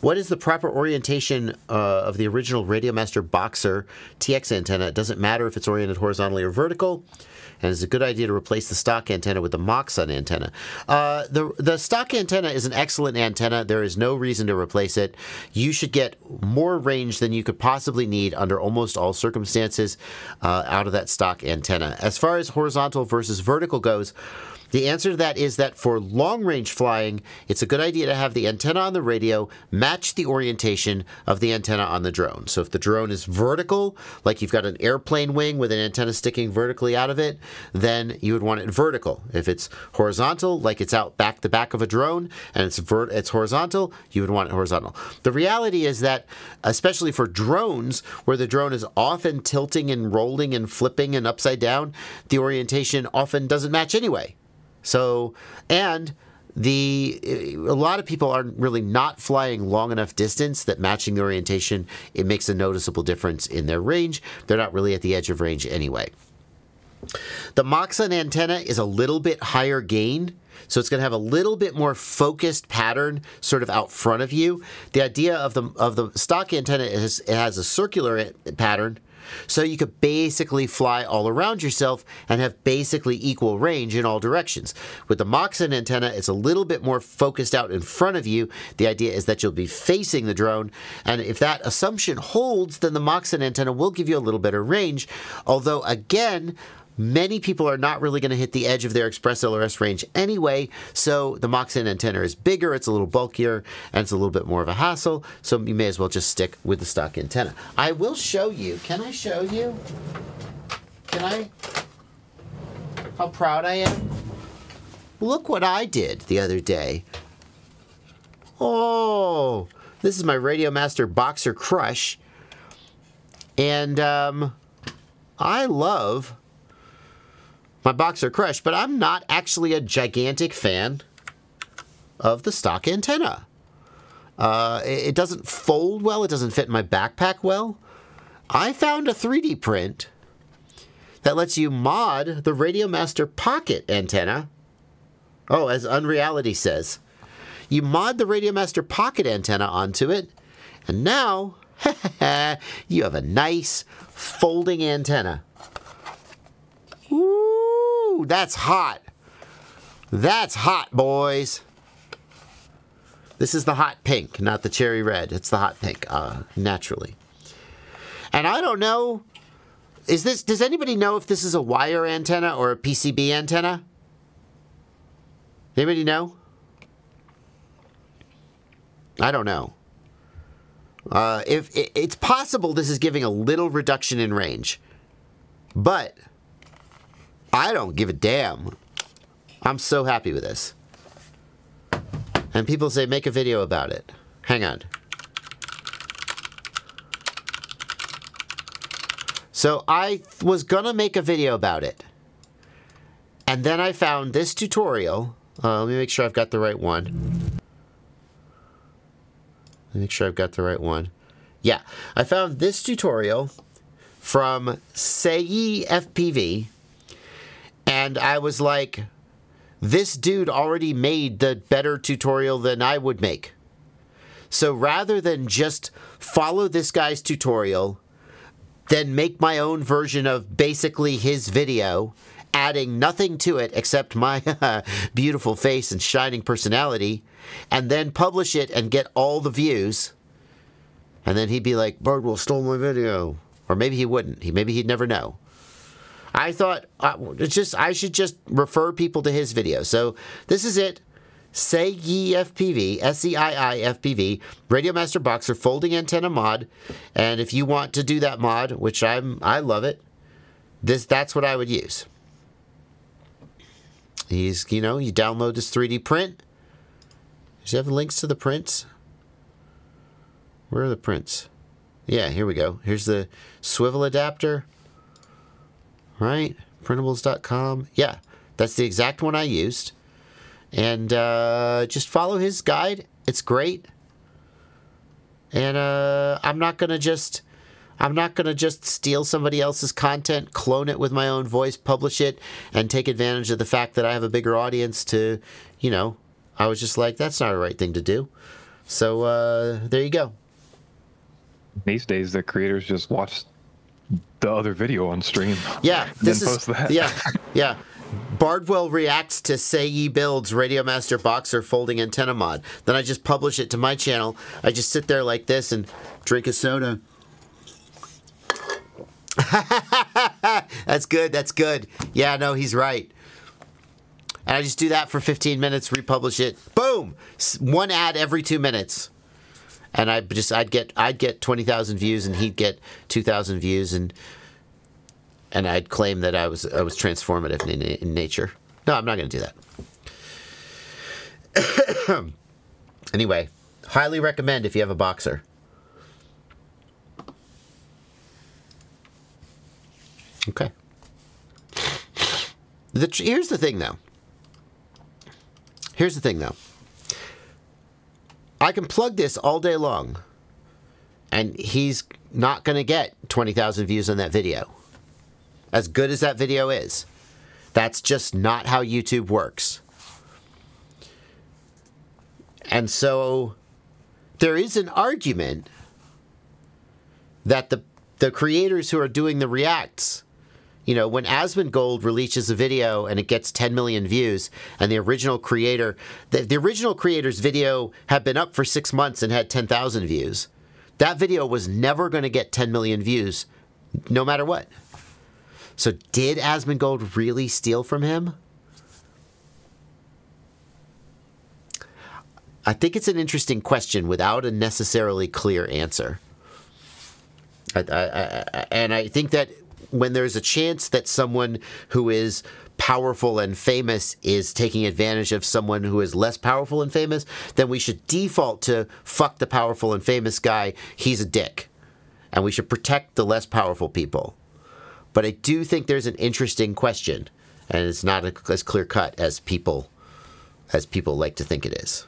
What is the proper orientation uh, of the original Radiomaster Boxer TX antenna? It doesn't matter if it's oriented horizontally or vertical and it's a good idea to replace the stock antenna with the Moxon antenna. Uh, the the stock antenna is an excellent antenna. There is no reason to replace it. You should get more range than you could possibly need under almost all circumstances uh, out of that stock antenna. As far as horizontal versus vertical goes. The answer to that is that for long range flying, it's a good idea to have the antenna on the radio match the orientation of the antenna on the drone. So if the drone is vertical, like you've got an airplane wing with an antenna sticking vertically out of it, then you would want it vertical. If it's horizontal, like it's out back the back of a drone and it's it's horizontal, you would want it horizontal. The reality is that especially for drones where the drone is often tilting and rolling and flipping and upside down, the orientation often doesn't match anyway. So, and the a lot of people are really not flying long enough distance that matching the orientation it makes a noticeable difference in their range. They're not really at the edge of range anyway. The Moxon antenna is a little bit higher gain, so it's going to have a little bit more focused pattern sort of out front of you. The idea of the of the stock antenna is it has a circular pattern so you could basically fly all around yourself and have basically equal range in all directions. With the Moxon antenna, it's a little bit more focused out in front of you. The idea is that you'll be facing the drone, and if that assumption holds, then the Moxon antenna will give you a little better range. Although, again, Many people are not really going to hit the edge of their Express LRS range anyway, so the Moxon antenna is bigger, it's a little bulkier, and it's a little bit more of a hassle, so you may as well just stick with the stock antenna. I will show you. Can I show you? Can I? How proud I am? Look what I did the other day. Oh, this is my Radio Master Boxer Crush. And um, I love my Boxer Crush, but I'm not actually a gigantic fan of the stock antenna. Uh, it doesn't fold well, it doesn't fit in my backpack well. I found a 3D print that lets you mod the Radiomaster Pocket antenna. Oh, as Unreality says. You mod the Radiomaster Pocket antenna onto it, and now you have a nice folding antenna. That's hot. That's hot, boys. This is the hot pink, not the cherry red. It's the hot pink, uh, naturally. And I don't know. Is this? Does anybody know if this is a wire antenna or a PCB antenna? Anybody know? I don't know. Uh, if it's possible, this is giving a little reduction in range, but I don't give a damn. I'm so happy with this. And people say, make a video about it. Hang on. So I was gonna make a video about it. And then I found this tutorial. Uh, let me make sure I've got the right one. Let me make sure I've got the right one. Yeah, I found this tutorial from Seii FPV and I was like, this dude already made the better tutorial than I would make. So rather than just follow this guy's tutorial, then make my own version of basically his video, adding nothing to it except my beautiful face and shining personality, and then publish it and get all the views. And then he'd be like, Bardwell stole my video. Or maybe he wouldn't. He maybe he'd never know. I thought uh, it's just I should just refer people to his video. So this is it. Say Ye FPV, S E I I FPV, Radiomaster Boxer folding antenna mod. And if you want to do that mod, which I'm I love it, this that's what I would use. He's you know, you download this 3D print. Does he have links to the prints? Where are the prints? Yeah, here we go. Here's the swivel adapter right? Printables.com. Yeah, that's the exact one I used. And uh, just follow his guide. It's great. And uh, I'm not gonna just I'm not gonna just steal somebody else's content, clone it with my own voice, publish it, and take advantage of the fact that I have a bigger audience to, you know, I was just like, that's not a right thing to do. So uh, there you go. These days, the creators just watch the other video on stream. Yeah, this is that. yeah, yeah. Bardwell reacts to Say Ye Builds Radio Master Boxer folding antenna mod. Then I just publish it to my channel. I just sit there like this and drink a soda. that's good. That's good. Yeah, no, he's right. And I just do that for 15 minutes, republish it. Boom! One ad every two minutes. And I just I'd get I'd get 20,000 views and he'd get 2,000 views and and I'd claim that I was I was transformative in, in nature. No, I'm not going to do that. anyway, highly recommend if you have a boxer. Okay. The, here's the thing, though. Here's the thing, though. I can plug this all day long, and he's not going to get 20,000 views on that video. As good as that video is, that's just not how YouTube works. And so there is an argument that the the creators who are doing the reacts, you know, when Asmongold releases a video and it gets 10 million views, and the original creator, the, the original creator's video had been up for six months and had 10,000 views, that video was never going to get 10 million views, no matter what. So did Asmongold really steal from him? I think it's an interesting question without a necessarily clear answer. I, I, I, and I think that when there's a chance that someone who is powerful and famous is taking advantage of someone who is less powerful and famous, then we should default to fuck the powerful and famous guy. He's a dick. And we should protect the less powerful people. But I do think there's an interesting question, and it's not as clear cut as people as people like to think it is.